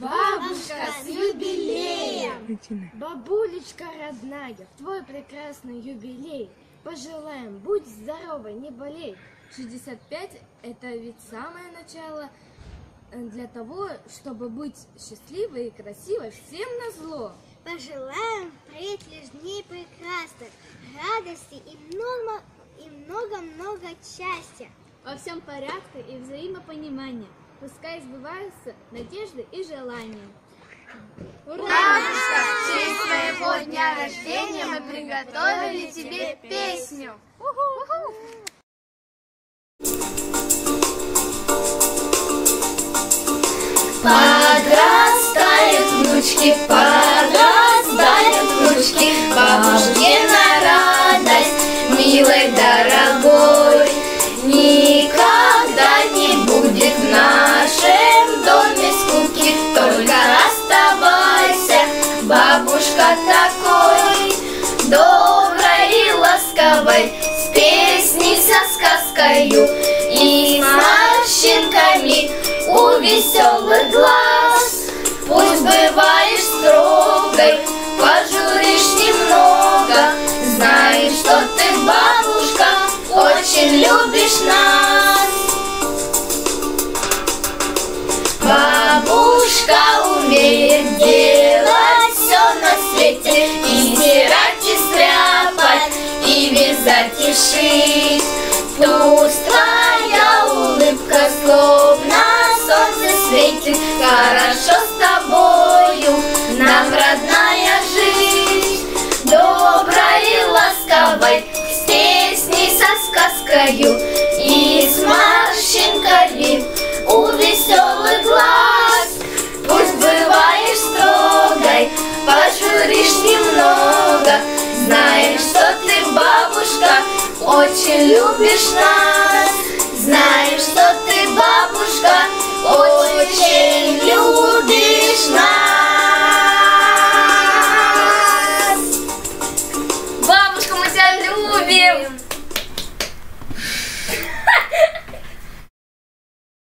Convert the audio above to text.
Бабушка, с юбилеем! Бабулечка родная, в твой прекрасный юбилей Пожелаем, будь здоровой, не болей 65 это ведь самое начало э, для того, чтобы быть счастливой и красивой всем на зло. Пожелаем впредь лишь дней прекрасных, радости и много и много-много счастья. Во всем порядке и взаимопонимания. Пускай сбываются надежды и желания. Бабушка, в честь твоего дня рождения мы приготовили тебе песню. Подрастают такой, доброй и ласковой, с песней, со сказкою и морщинками у веселых глаз. Пусть бываешь строгой, пожуришь немного, Знай, что ты, бабушка, очень любишь нас. Бабушка шить. Пусть твоя улыбка словно солнце светит, Хорошо любишь нас.